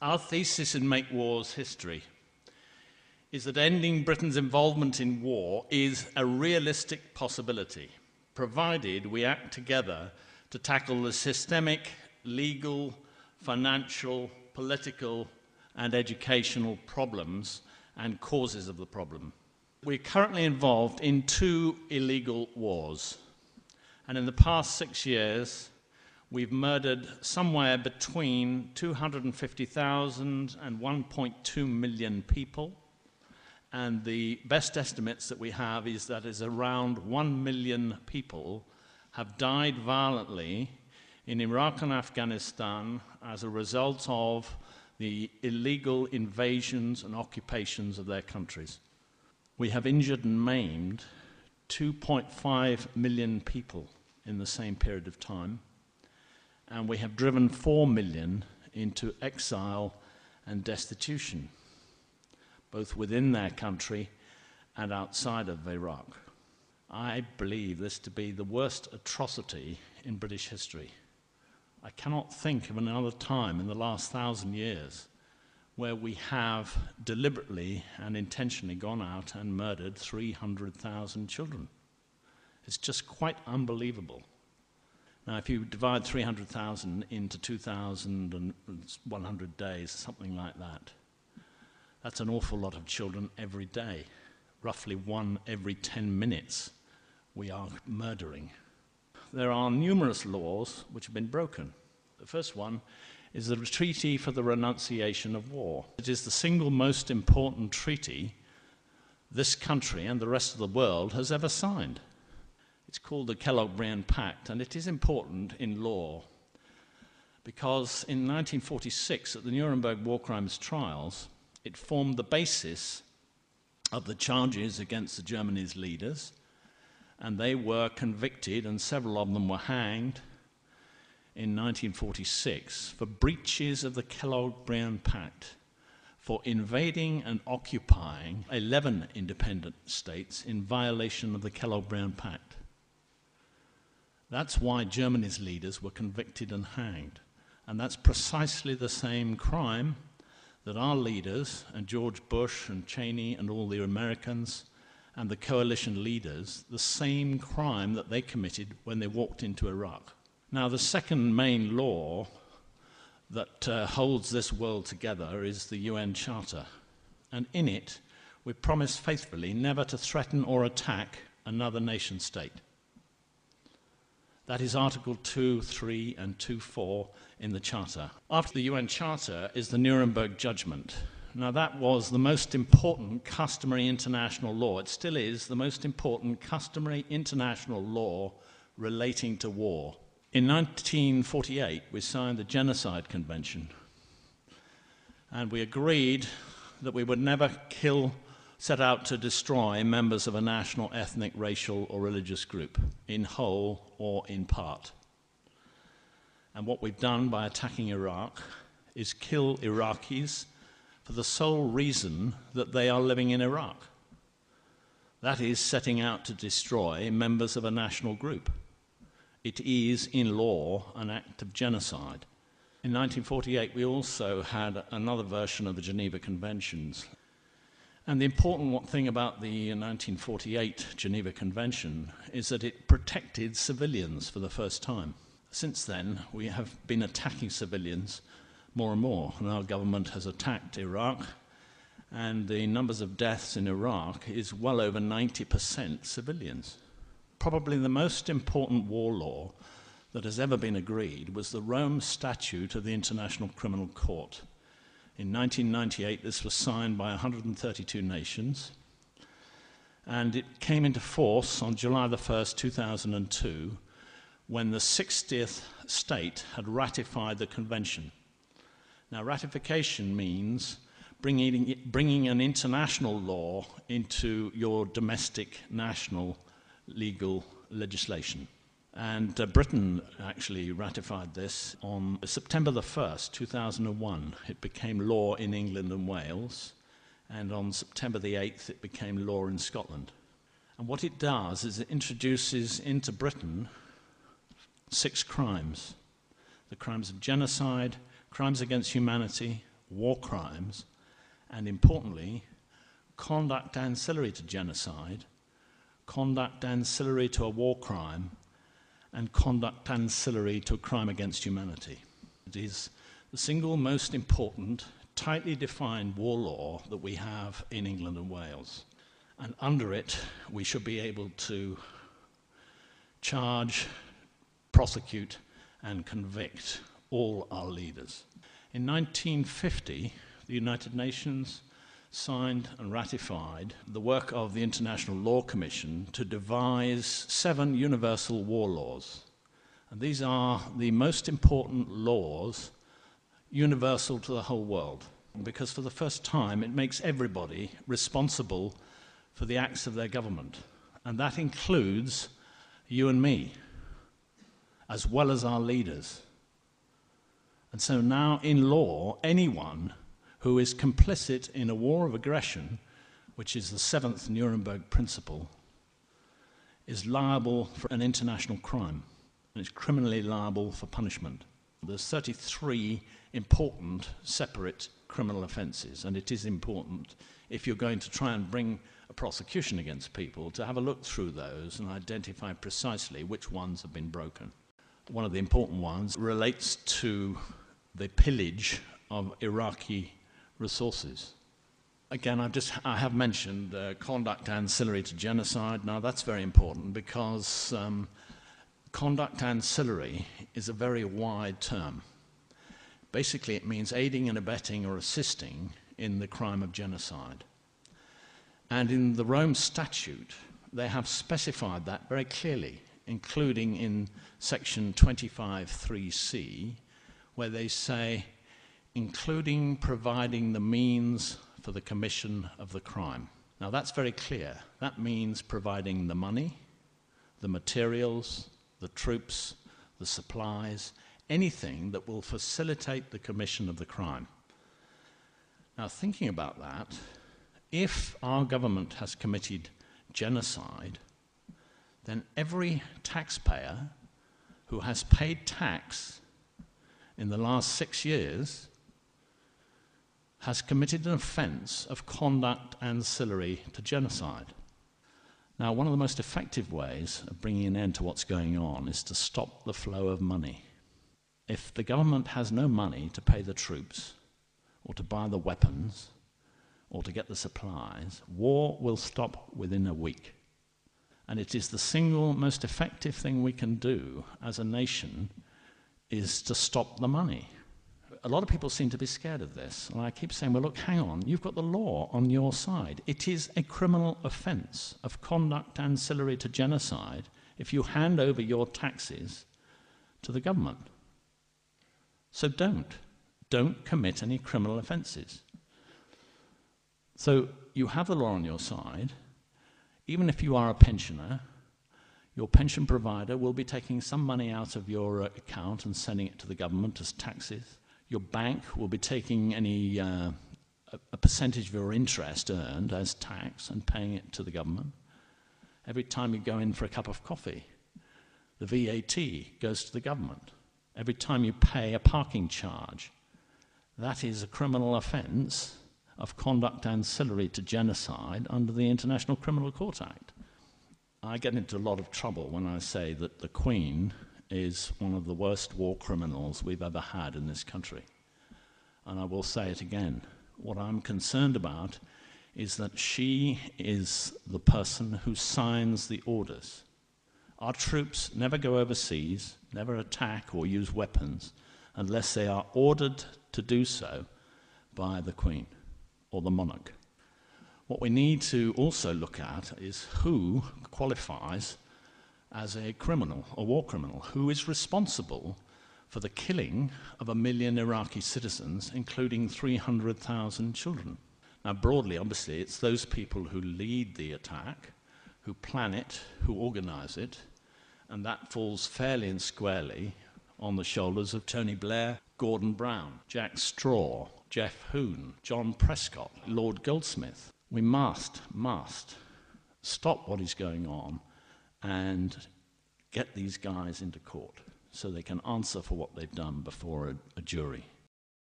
Our thesis in Make Wars History is that ending Britain's involvement in war is a realistic possibility, provided we act together to tackle the systemic, legal, financial, political, and educational problems and causes of the problem. We're currently involved in two illegal wars, and in the past six years, we've murdered somewhere between 250,000 and 1.2 million people. And the best estimates that we have is that is around 1 million people have died violently in Iraq and Afghanistan as a result of the illegal invasions and occupations of their countries. We have injured and maimed 2.5 million people in the same period of time, and we have driven 4 million into exile and destitution, both within their country and outside of Iraq. I believe this to be the worst atrocity in British history. I cannot think of another time in the last thousand years where we have deliberately and intentionally gone out and murdered 300,000 children. It's just quite unbelievable. Now, if you divide 300,000 into 2,100 days, something like that, that's an awful lot of children every day. Roughly one every 10 minutes we are murdering there are numerous laws which have been broken. The first one is the Treaty for the Renunciation of War. It is the single most important treaty this country and the rest of the world has ever signed. It's called the Kellogg-Briand Pact, and it is important in law because in 1946, at the Nuremberg war crimes trials, it formed the basis of the charges against the Germany's leaders and they were convicted, and several of them were hanged in 1946 for breaches of the Kellogg Briand Pact for invading and occupying 11 independent states in violation of the Kellogg Briand Pact. That's why Germany's leaders were convicted and hanged. And that's precisely the same crime that our leaders, and George Bush and Cheney and all the Americans, and the coalition leaders the same crime that they committed when they walked into Iraq. Now, the second main law that uh, holds this world together is the UN Charter. And in it, we promise faithfully never to threaten or attack another nation state. That is Article 2, 3, and 2, 4 in the Charter. After the UN Charter is the Nuremberg Judgment, now, that was the most important customary international law. It still is the most important customary international law relating to war. In 1948, we signed the Genocide Convention, and we agreed that we would never kill, set out to destroy members of a national, ethnic, racial, or religious group, in whole or in part. And what we've done by attacking Iraq is kill Iraqis for the sole reason that they are living in Iraq. That is setting out to destroy members of a national group. It is, in law, an act of genocide. In 1948, we also had another version of the Geneva Conventions. And the important thing about the uh, 1948 Geneva Convention is that it protected civilians for the first time. Since then, we have been attacking civilians more and more. And our government has attacked Iraq, and the numbers of deaths in Iraq is well over 90% civilians. Probably the most important war law that has ever been agreed was the Rome Statute of the International Criminal Court. In 1998, this was signed by 132 nations, and it came into force on July the 1st, 2002, when the 60th state had ratified the convention. Now, ratification means bringing, bringing an international law into your domestic national legal legislation. And uh, Britain actually ratified this on September the 1st, 2001. It became law in England and Wales. And on September the 8th, it became law in Scotland. And what it does is it introduces into Britain six crimes the crimes of genocide, crimes against humanity, war crimes, and importantly, conduct ancillary to genocide, conduct ancillary to a war crime, and conduct ancillary to a crime against humanity. It is the single most important, tightly defined war law that we have in England and Wales. And under it, we should be able to charge, prosecute, and convict all our leaders. In 1950, the United Nations signed and ratified the work of the International Law Commission to devise seven universal war laws. And these are the most important laws universal to the whole world because for the first time it makes everybody responsible for the acts of their government. And that includes you and me, as well as our leaders. And so now, in law, anyone who is complicit in a war of aggression, which is the seventh Nuremberg principle, is liable for an international crime and is criminally liable for punishment. There's 33 important separate criminal offences, and it is important if you're going to try and bring a prosecution against people to have a look through those and identify precisely which ones have been broken. One of the important ones relates to the pillage of Iraqi resources. Again, I've just, I have mentioned uh, conduct ancillary to genocide. Now, that's very important because um, conduct ancillary is a very wide term. Basically, it means aiding and abetting or assisting in the crime of genocide. And in the Rome Statute, they have specified that very clearly, including in section 25.3c, where they say, including providing the means for the commission of the crime. Now that's very clear. That means providing the money, the materials, the troops, the supplies, anything that will facilitate the commission of the crime. Now, thinking about that, if our government has committed genocide, then every taxpayer who has paid tax in the last six years has committed an offence of conduct ancillary to genocide. Now, one of the most effective ways of bringing an end to what's going on is to stop the flow of money. If the government has no money to pay the troops, or to buy the weapons, or to get the supplies, war will stop within a week. And it is the single most effective thing we can do as a nation is to stop the money a lot of people seem to be scared of this. And I keep saying, well, look, hang on, you've got the law on your side. It is a criminal offence of conduct ancillary to genocide if you hand over your taxes to the government. So don't. Don't commit any criminal offences. So you have the law on your side. Even if you are a pensioner, your pension provider will be taking some money out of your account and sending it to the government as taxes. Your bank will be taking any uh, a percentage of your interest earned as tax and paying it to the government. Every time you go in for a cup of coffee, the VAT goes to the government. Every time you pay a parking charge, that is a criminal offence of conduct ancillary to genocide under the International Criminal Court Act. I get into a lot of trouble when I say that the Queen is one of the worst war criminals we've ever had in this country. And I will say it again. What I'm concerned about is that she is the person who signs the orders. Our troops never go overseas, never attack or use weapons unless they are ordered to do so by the Queen or the monarch. What we need to also look at is who qualifies as a criminal, a war criminal, who is responsible for the killing of a million Iraqi citizens, including 300,000 children. Now, broadly, obviously, it's those people who lead the attack, who plan it, who organize it, and that falls fairly and squarely on the shoulders of Tony Blair, Gordon Brown, Jack Straw, Geoff Hoon, John Prescott, Lord Goldsmith. We must, must stop what is going on and get these guys into court so they can answer for what they've done before a, a jury.